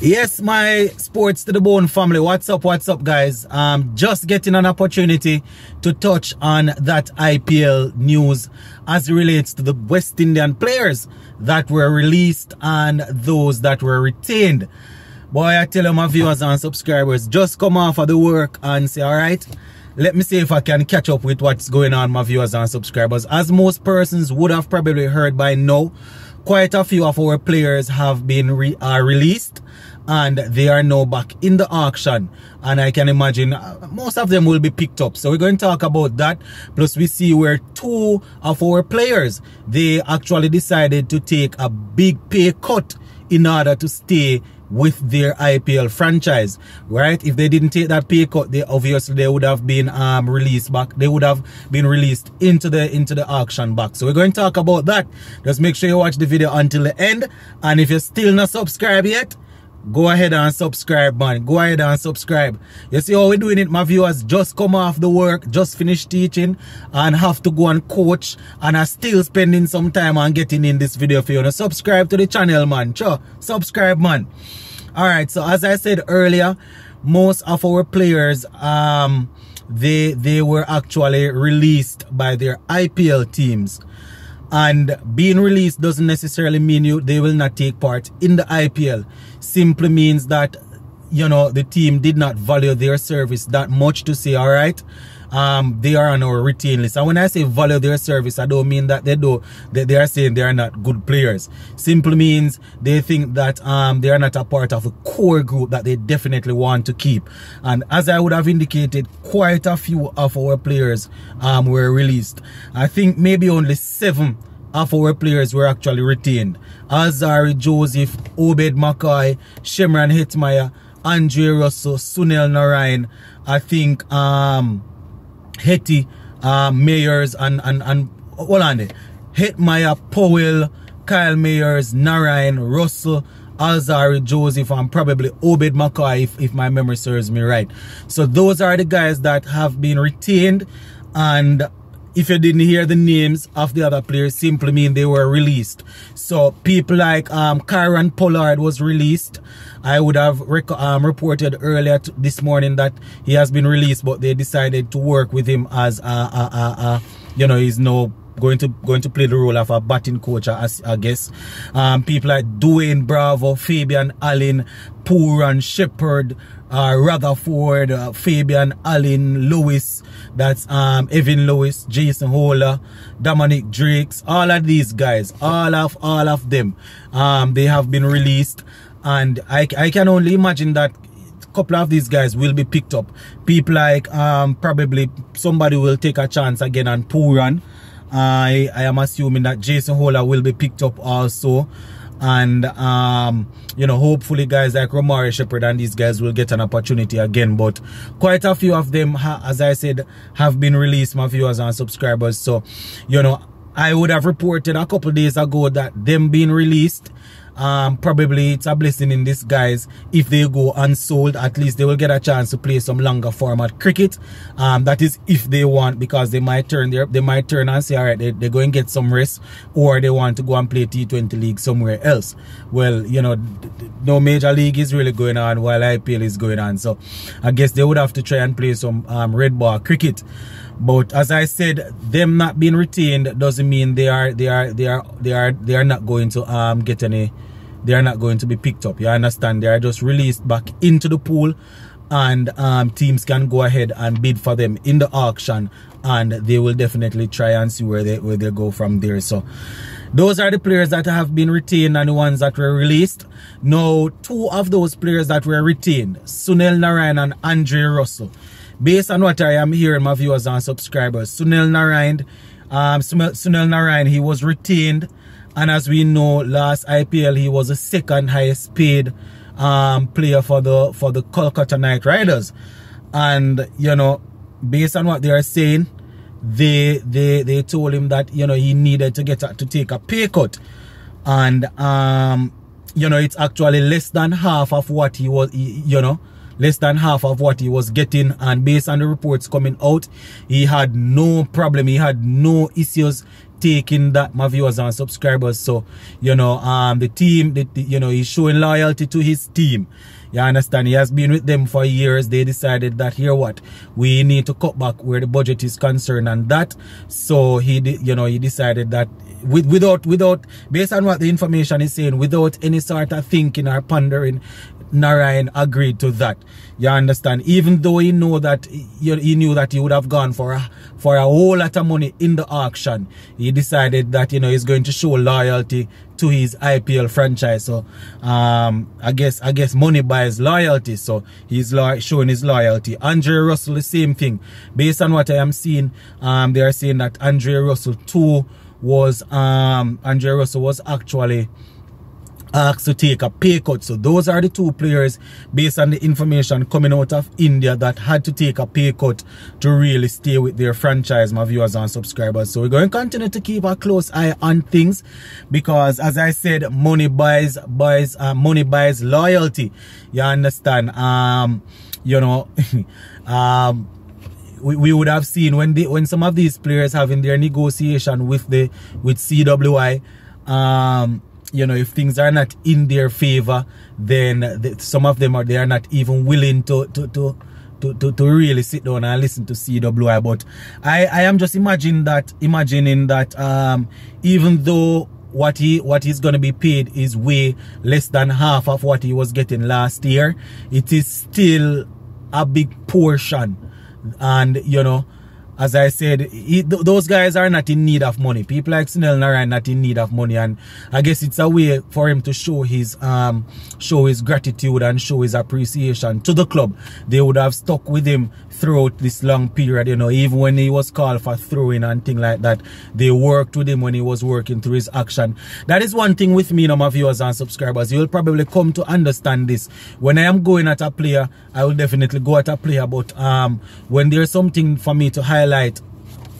Yes, my sports to the bone family. What's up? What's up, guys? Um, just getting an opportunity to touch on that IPL news as it relates to the West Indian players that were released and those that were retained. Boy, I tell you, my viewers and subscribers, just come off of the work and say, all right, let me see if I can catch up with what's going on, my viewers and subscribers. As most persons would have probably heard by now, quite a few of our players have been re are released and they are now back in the auction and I can imagine uh, most of them will be picked up so we're going to talk about that plus we see where two of our players they actually decided to take a big pay cut in order to stay with their IPL franchise, right? If they didn't take that pay cut, they obviously they would have been um, released back. They would have been released into the into the auction back. So we're going to talk about that. Just make sure you watch the video until the end. And if you're still not subscribed yet, go ahead and subscribe man. Go ahead and subscribe. You see how we're doing it my viewers? Just come off the work just finish teaching and have to go and coach and are still spending some time on getting in this video for you. Now subscribe to the channel man. Sure subscribe man. All right so as i said earlier most of our players um they they were actually released by their ipl teams and being released doesn't necessarily mean you they will not take part in the IPL simply means that you know the team did not value their service that much to say all right? Um they are on our retain list. And when i say value their service i don't mean that they do that they are saying they are not good players. Simply means they think that um they are not a part of a core group that they definitely want to keep. And as i would have indicated quite a few of our players um were released. I think maybe only seven of our players were actually retained. Alzarri Joseph, Obed McCoy, Shimron Hetmyer, Andre Russell, Sunil Narine, I think um Hetty, uh, and and and hold on there. Hetmyer, Powell, Kyle Mayers, Narine, Russell, Alzarri Joseph and probably Obed McCoy if, if my memory serves me right. So those are the guys that have been retained and if you didn't hear the names of the other players, simply mean they were released. So people like um, Kieron Pollard was released. I would have um, reported earlier this morning that he has been released, but they decided to work with him as a, a you know, he's no going to going to play the role of a batting coach, I, I guess. Um, people like Dwayne Bravo, Fabian Allen, Pooran Shepherd, uh, Rutherford, uh, Fabian Allen, Lewis, that's um, Evan Lewis, Jason Holder, Dominic Drakes, all of these guys, all of all of them, um, they have been released, and I, I can only imagine that couple of these guys will be picked up. People like um, probably somebody will take a chance again on Pooran. I, I am assuming that Jason Holder will be picked up also. And, um, you know, hopefully guys like Romari Shepherd and these guys will get an opportunity again. But quite a few of them, as I said, have been released, my viewers and subscribers. So, you know, I would have reported a couple days ago that them being released um, probably it's a blessing in disguise. If they go unsold at least they will get a chance to play some longer format cricket. Um, that is if they want because they might turn their they might turn and say all right they, they're going get some rest or they want to go and play T20 league somewhere else. Well you know no major league is really going on while IPL is going on. So I guess they would have to try and play some um, red ball cricket but as I said, them not being retained doesn't mean they are they are they are they are they are not going to um get any they are not going to be picked up. You understand? They are just released back into the pool and um, teams can go ahead and bid for them in the auction and they will definitely try and see where they where they go from there. So those are the players that have been retained and the ones that were released. Now, two of those players that were retained, Sunil Narine and Andre Russell based on what I am hearing, my viewers and subscribers, Sunil Narine, um, Sunil Narine, he was retained. And as we know, last IPL, he was the second highest paid um, player for the for the Kolkata Knight Riders. And, you know, based on what they are saying, they they they told him that, you know, he needed to get to take a pay cut. And, um, you know, it's actually less than half of what he was, you know, less than half of what he was getting and based on the reports coming out he had no problem he had no issues taking that my viewers and subscribers. So you know um the team the, the, you know he's showing loyalty to his team. You understand? He has been with them for years. They decided that here what? We need to cut back where the budget is concerned and that. So he you know he decided that with, without without based on what the information is saying without any sort of thinking or pondering Narine agreed to that. You understand? Even though he know that he, knew that he would have gone for a, for a whole lot of money in the auction, he decided that you know he's going to show loyalty to his IPL franchise. So um, I guess I guess money buys loyalty. So he's showing his loyalty. Andre Russell the same thing. Based on what I am seeing, um, they are saying that Andre Russell too was um Andre Russell was actually asked to take a pay cut. So those are the two players based on the information coming out of India that had to take a pay cut to really stay with their franchise, my viewers and subscribers. So we're going to continue to keep a close eye on things because as I said, money buys, buys, uh, money buys loyalty. You understand? Um, you know, um, we, we would have seen when they, when some of these players having their negotiation with the with CWI um you know if things are not in their favor then the, some of them are they are not even willing to to to to, to, to really sit down and listen to CWI but I, I am just imagining that imagining that um even though what he what he's gonna be paid is way less than half of what he was getting last year it is still a big portion. And you know as I said, he, th those guys are not in need of money. People like Sunil are not in need of money, and I guess it's a way for him to show his um show his gratitude and show his appreciation to the club. They would have stuck with him throughout this long period, you know, even when he was called for throwing and thing like that. They worked with him when he was working through his action. That is one thing with me, you know, my viewers and subscribers. You'll probably come to understand this. When I am going at a player, I will definitely go at a player, but um when there's something for me to highlight highlight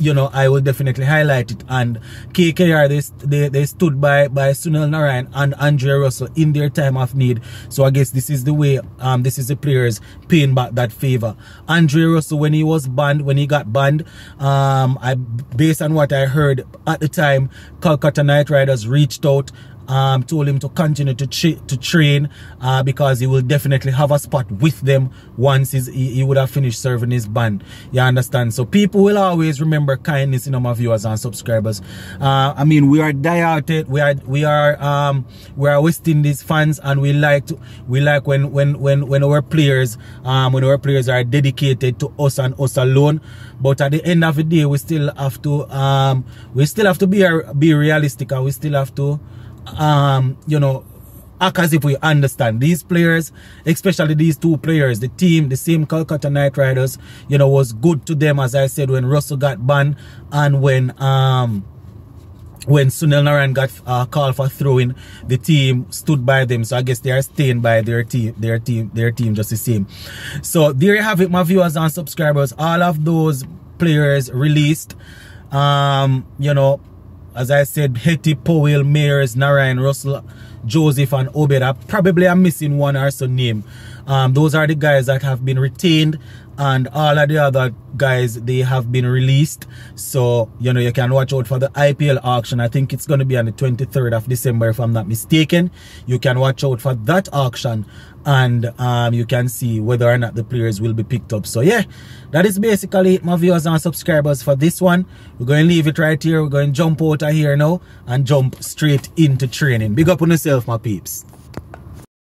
you know, I will definitely highlight it. And KKR, they, they, they stood by, by Sunil Narine and Andre Russell in their time of need. So I guess this is the way, um, this is the players paying back that favor. Andre Russell, when he was banned, when he got banned, um, I, based on what I heard at the time, Calcutta Knight Riders reached out um, told him to continue to tra to train uh, because he will definitely have a spot with them once he, he would have finished serving his band. You understand? So people will always remember kindness in my viewers and subscribers. Uh, I mean, we are dieted. We are we are um, we are West Indies fans, and we like to we like when when when when our players um, when our players are dedicated to us and us alone. But at the end of the day, we still have to um, we still have to be be realistic, and we still have to um, you know, act as if we understand these players, especially these two players, the team, the same Calcutta Knight Riders, you know, was good to them, as I said, when Russell got banned and when, um, when Sunil Narine got uh, called for throwing, the team stood by them. So I guess they are staying by their team, their team, their team just the same. So there you have it, my viewers and subscribers. All of those players released. Um, you know, as I said, Hetty, Powell, Mayers, Narine, Russell, Joseph, and Obed. I probably am missing one or so name. Um, those are the guys that have been retained and all of the other guys they have been released. So you know you can watch out for the IPL auction. I think it's going to be on the 23rd of December if I'm not mistaken. You can watch out for that auction and um, you can see whether or not the players will be picked up. So yeah that is basically my viewers and subscribers for this one. We're going to leave it right here. We're going to jump out of here now and jump straight into training. Big up on yourself my peeps